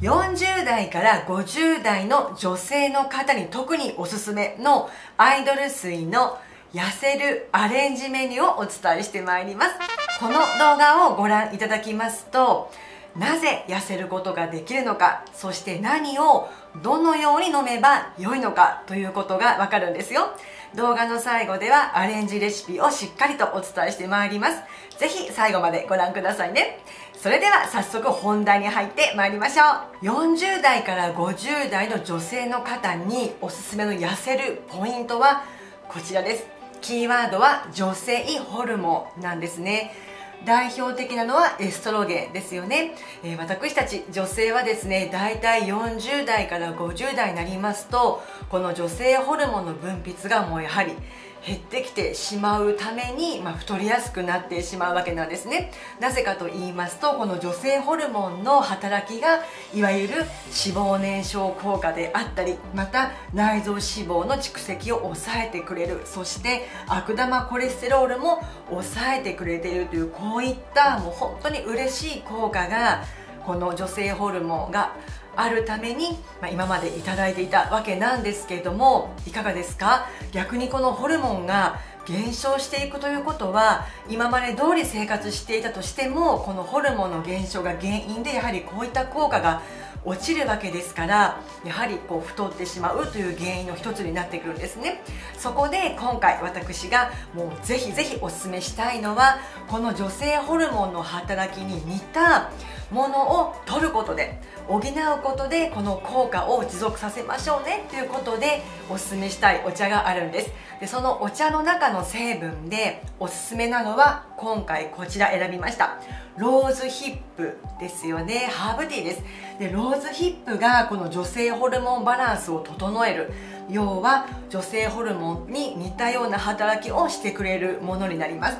40代から50代の女性の方に特におすすめのアイドル水の痩せるアレンジメニューをお伝えしてまいります。この動画をご覧いただきますとなぜ痩せることができるのかそして何をどのように飲めば良いのかということがわかるんですよ。動画の最後ではアレンジレシピをしっかりとお伝えしてまいります。是非最後までご覧くださいね。それでは早速本題に入ってまいりましょう。40代から50代の女性の方におすすめの痩せるポイントはこちらです。キーワードは女性ホルモンなんですね。代表的なのはエストロゲンですよね、えー、私たち女性はですね大体40代から50代になりますとこの女性ホルモンの分泌がもうやはり減ってきてしまうために、まあ、太りやすくなってしまうわけなんですね。なぜかと言いますとこの女性ホルモンの働きがいわゆる脂肪燃焼効果であったりまた内臓脂肪の蓄積を抑えてくれる。そして悪玉コレステロールも抑えてくれているというこういったもう本当に嬉しい効果がこの女性ホルモンがあるために、まあ、今までいただいていたわけなんですけれどもいかがですか？逆にこのホルモンが減少していくということは今まで通り生活していたとしてもこのホルモンの減少が原因でやはりこういった効果が落ちるわけですからやはりこう太ってしまうという原因の一つになってくるんですね。そこで今回私がもうぜひぜひおすすめしたいのはこの女性ホルモンの働きに似たものを取ることで補うことでこの効果を持続させましょうねということでおすすめしたいお茶があるんです。でそのお茶の中の成分でおすすめなのは今回こちら選びました。ローズヒップですよね。ハーブティーです。でローズヒップがこの女性ホルモンバランスを整える。要は女性ホルモンに似たような働きをしてくれるものになります。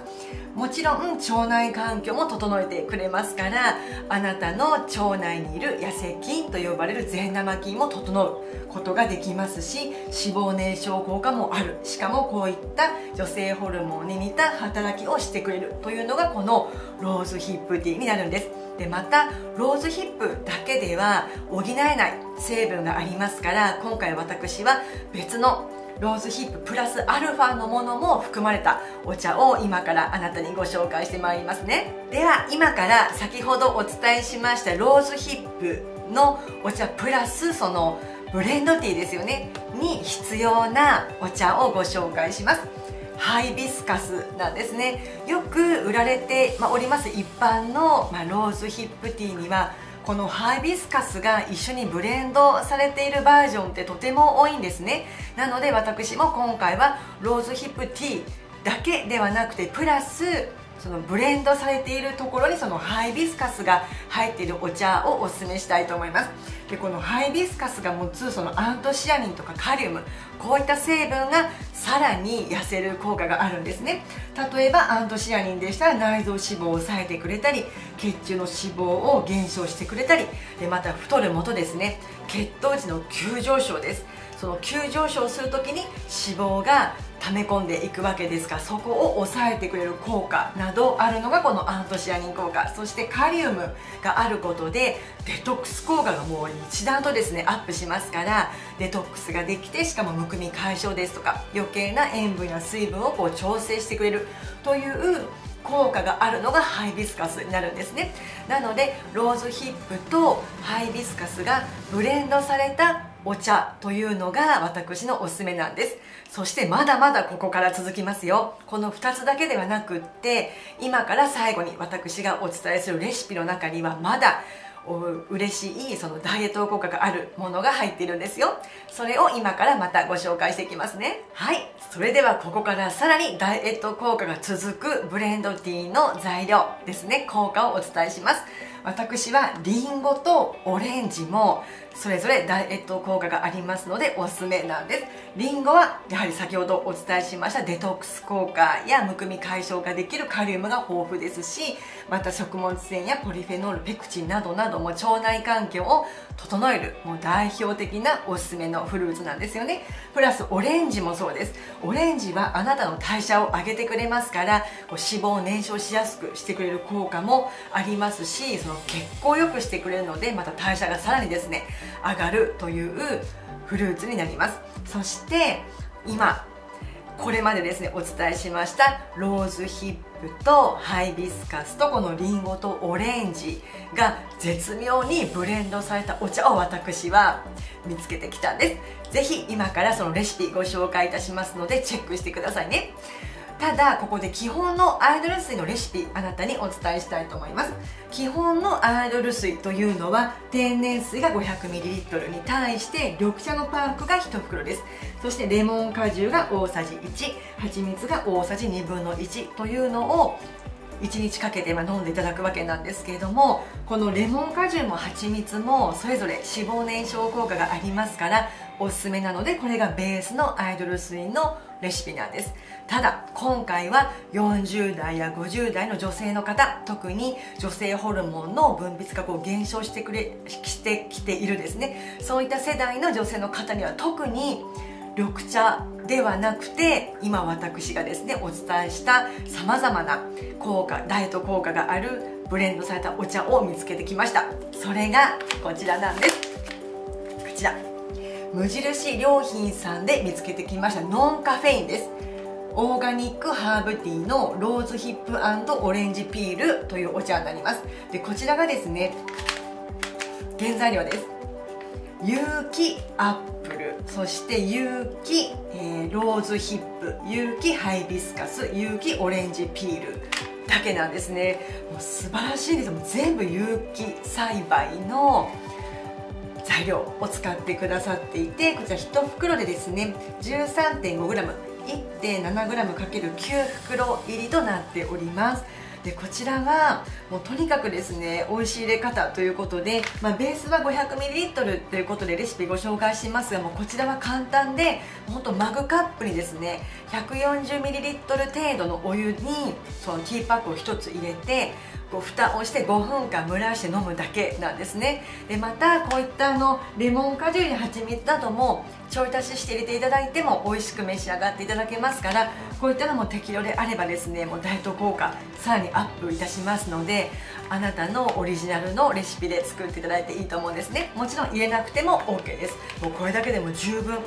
もちろん腸内環境も整えてくれますからあなたの腸内にいる痩積菌と呼ばれる善玉菌も整うことができますし脂肪燃焼効果もある。しかもこういった女性ホルモンに似た働きをしてくれるというのがこのローズヒップティーになるんです。でまたローズヒップだけでは補えない成分がありますから今回私は別のローズヒッププラスアルファのものも含まれたお茶を今からあなたにご紹介してまいりますね。では今から先ほどお伝えしましたローズヒップのお茶プラスそのブレンドティーですよね。に必要なお茶をご紹介します。ハイビスカスなんですね。よく売られて、おります一般の、まローズヒップティーにはこのハイビスカスが一緒にブレンドされているバージョンってとても多いんですね。なので私も今回はローズヒップティーだけではなくてプラスそのブレンドされているところにそのハイビスカスが入っているお茶をおすすめしたいと思います。でこのハイビスカスが持つそのアントシアニンとかカリウムこういった成分がさらに痩せる効果があるんですね。例えばアントシアニンでしたら内臓脂肪を抑えてくれたり血中の脂肪を減少してくれたりでまた太る元ですね。血糖値の急上昇です。その急上昇するときに脂肪が溜め込んでいくわけですからそこを抑えてくれる効果などあるのがこのアントシアニン効果。そしてカリウムがあることでデトックス効果がもう一段とですねアップしますからデトックスができてしかもむくみ解消ですとか余計な塩分や水分をこう調整してくれるという効果があるのがハイビスカスになるんですね。なのでローズヒップとハイビスカスがブレンドされたお茶というのが私のおすすめなんです。そしてまだまだここから続きますよ。この2つだけではなくって今から最後に私がお伝えするレシピの中にはまだ嬉しいそのダイエット効果があるものが入っているんですよ。それを今からまたご紹介していきますね。はい。それではここからさらにダイエット効果が続くブレンドティーの材料ですね。効果をお伝えします。私はリンゴとオレンジもそれぞれダイエット効果がありますのでおすすめなんです。リンゴはやはり先ほどお伝えしましたデトックス効果やむくみ解消ができるカリウムが豊富ですしまた食物繊維やポリフェノールペクチンなどなども腸内環境を整えるもう代表的なおすすめのフルーツなんですよね。プラスオレンジもそうです。オレンジはあなたの代謝を上げてくれますからこう脂肪を燃焼しやすくしてくれる効果もありますしその血行を良くしてくれるのでまた代謝がさらにですね上がるというフルーツになります。そして今これまでですねお伝えしましたローズヒップとハイビスカスとこのリンゴとオレンジが絶妙にブレンドされたお茶を私は見つけてきたんです。ぜひ今からそのレシピご紹介いたしますのでチェックしてくださいね。ただここで基本のアイドル水のレシピあなたにお伝えしたいと思います。基本のアイドル水というのは天然水が 500ml に対して緑茶のパックが1袋です。そしてレモン果汁が大さじ1蜂蜜が大さじ2分の1というのを1日かけて飲んでいただくわけなんですけれどもこのレモン果汁も蜂蜜もそれぞれ脂肪燃焼効果がありますからおすすめなのでこれがベースのアイドル水のレシピなんです。ただ今回は40代や50代の女性の方特に女性ホルモンの分泌がこう減少してくれしてきているですね。そういった世代の女性の方には特に緑茶ではなくて今私がですねお伝えしたさまざまな効果ダイエット効果があるブレンドされたお茶を見つけてきました。それがこちらなんです。こちら。無印良品さんで見つけてきました。ノンカフェインです。オーガニックハーブティーのローズヒップオレンジピールというお茶になります。でこちらがですね原材料です。有機アップル。そして有機、えー、ローズヒップ。有機ハイビスカス。有機オレンジピール。だけなんですね。もう素晴らしいです。もう全部有機栽培の材料を使ってくださっていてこちら1袋でですね 13.5g 1.7g×9 袋入りとなっております。でこちらはもうとにかくですね美味しい入れ方ということで、まあ、ベースは 500ml ということでレシピご紹介しますがもうこちらは簡単で本当マグカップにですね 140ml 程度のお湯にそのティーパックを1つ入れてこう蓋をして5分間蒸らして飲むだけなんですね。でまたこういったあのレモン果汁に蜂蜜などもちょい足しして入れていただいても美味しく召し上がっていただけますからこういったのも適量であればですねもうダイエット効果さらにアップいたしますのであなたのオリジナルのレシピで作っていただいていいと思うんですね。もちろん入れなくても OK です。もうこれだけでも十分、うん。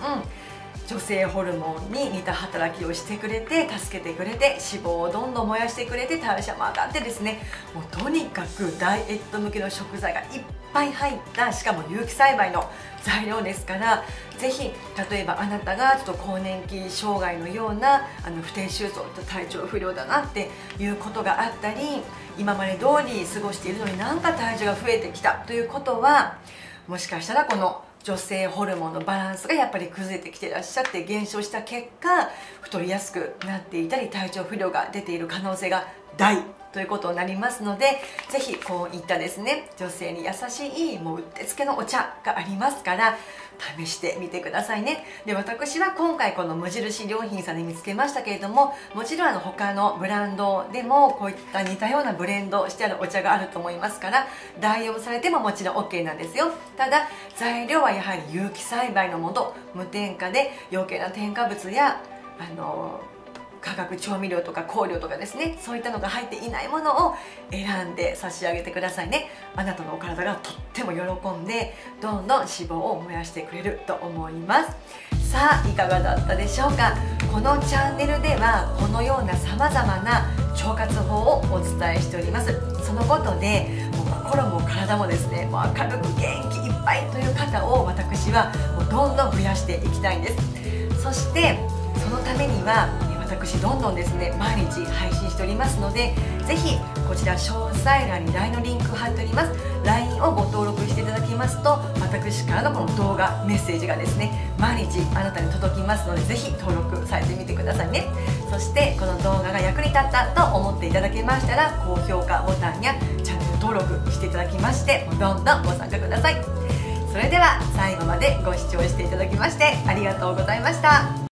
女性ホルモンに似た働きをしてくれて助けてくれて脂肪をどんどん燃やしてくれて代謝も上がってですねもうとにかくダイエット向けの食材がいっぱい入ったしかも有機栽培の材料ですからぜひ例えばあなたがちょっと更年期障害のようなあの不定収穫と体調不良だなっていうことがあったり今まで通り過ごしているのになんか体重が増えてきたということはもしかしたらこの女性ホルモンのバランスがやっぱり崩れてきてらっしゃって減少した結果太りやすくなっていたり体調不良が出ている可能性が大。ということになりますのでぜひこういったですね女性に優しいもううってつけのお茶がありますから試してみてくださいね。で私は今回この無印良品さんで見つけましたけれどももちろんあの他のブランドでもこういった似たようなブレンドしてあるお茶があると思いますから代用されてももちろん OK なんですよ。ただ材料はやはり有機栽培のもの無添加で余計な添加物やあの化学調味料とか香料とかですねそういったのが入っていないものを選んで差し上げてくださいね。あなたのお体がとっても喜んでどんどん脂肪を燃やしてくれると思います。さあいかがだったでしょうか？このチャンネルではこのようなさまざまな腸活法をお伝えしております。そのことでもう心も体もですねもう明るく元気いっぱいという方を私はもうどんどん増やしていきたいんです。そしてそのためには私どんどんですね毎日配信しておりますのでぜひこちら詳細欄に LINE のリンク貼っております。LINE をご登録していただきますと私からのこの動画メッセージがですね毎日あなたに届きますのでぜひ登録されてみてくださいね。そしてこの動画が役に立ったと思っていただけましたら高評価ボタンやチャンネル登録していただきましてどんどんご参加ください。それでは最後までご視聴していただきましてありがとうございました。